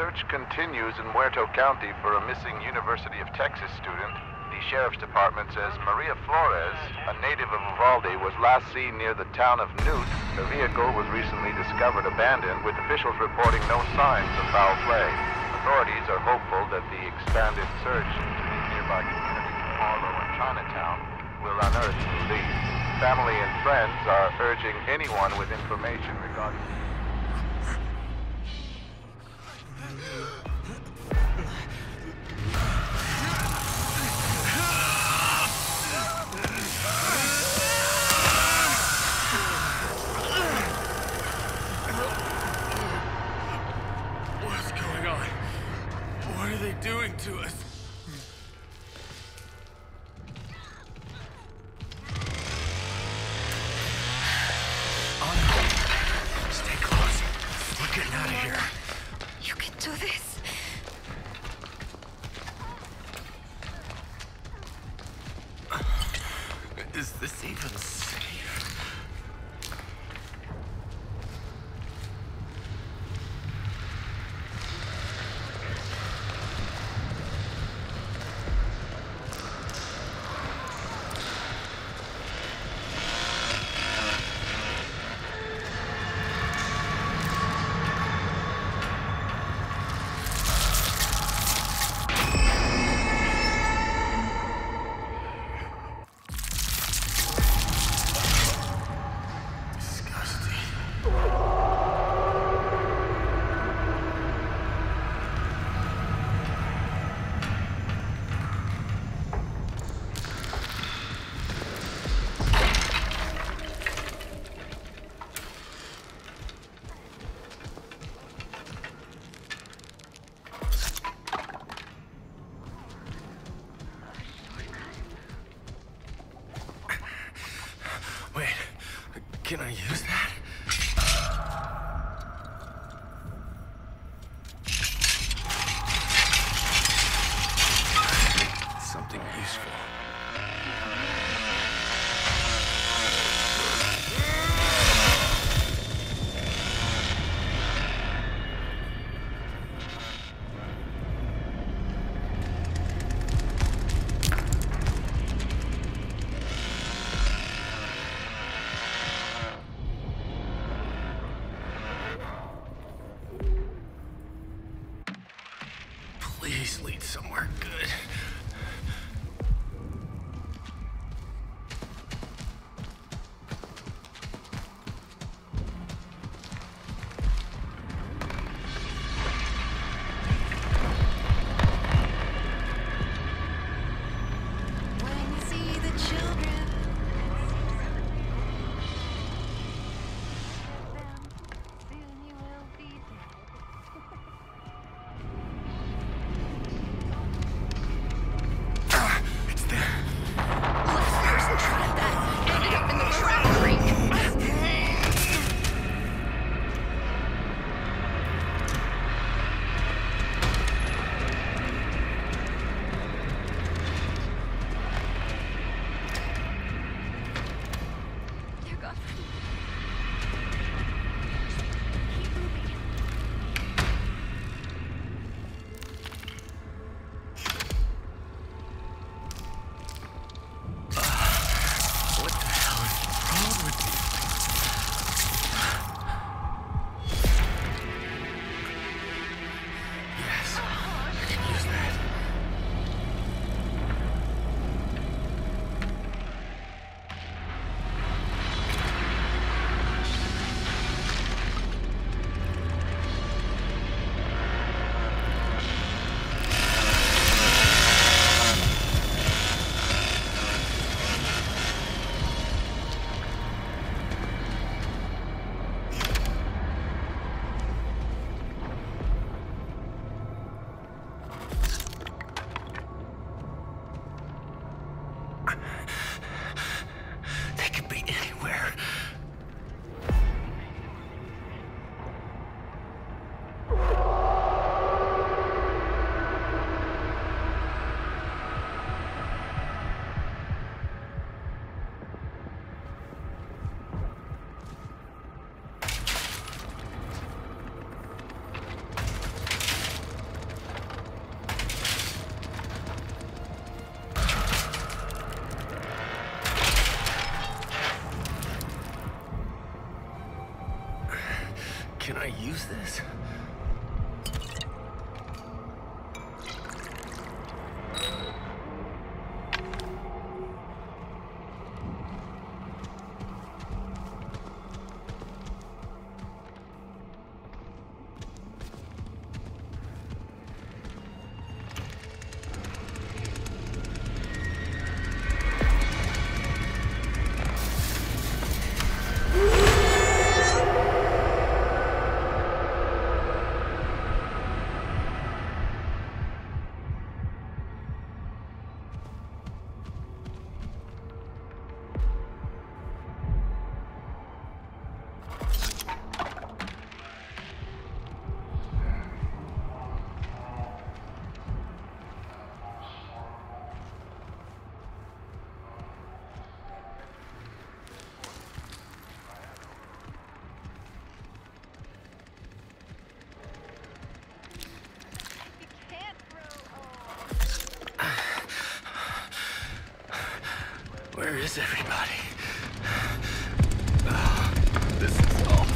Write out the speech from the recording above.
search continues in Muerto County for a missing University of Texas student. The Sheriff's Department says Maria Flores, a native of Uvalde, was last seen near the town of Newt. The vehicle was recently discovered abandoned, with officials reporting no signs of foul play. Authorities are hopeful that the expanded search into the nearby communities of Harlow and Chinatown will unearth the lead. Family and friends are urging anyone with information regarding... What are they doing to us? Stay close. We're getting out of here. You can do this. Is this even can I use that? Can I use this? Where is everybody? Oh, this is all